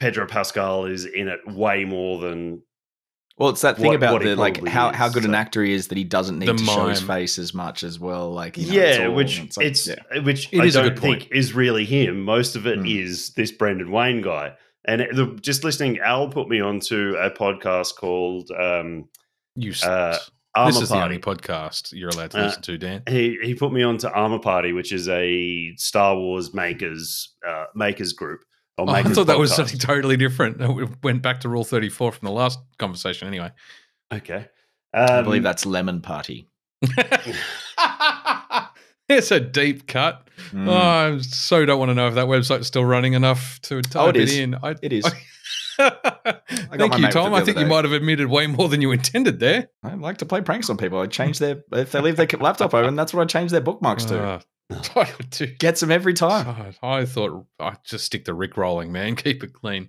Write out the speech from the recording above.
Pedro Pascal is in it way more than Well, it's that thing what- about what the like probably how, how is, good an actor he is that he doesn't need The to show his face as much as well. Like you know, it's yeah, all- which it's it's, yeah. which It I is don't think is really him. Most of it Hmm. is this Brendan Wayne guy. And it- the, just listening, Al put me onto a podcast called um, You uh. Armor this is the only podcast you're allowed to Uh, listen to, Dan. he he put me on to Armor Party, which is a Star Wars makers uh, makers group. Or Oh, I makers thought that was something totally different. We went back to Rule 34 from the last conversation anyway. Okay, I um, believe that's Lemon Party. it's a deep cut. Mm. Oh, I so don't want to know if that website's still running enough to type Oh, it it, is. in. I, It is. Thank you, Tom. I think other you might have admitted way more than you intended there. I like to play pranks on people. I change their if they leave their laptop open. That's what I change their bookmarks to. Uh, dude, Gets them every time. God, I thought I'd just stick the Rick rolling, man. Keep it clean.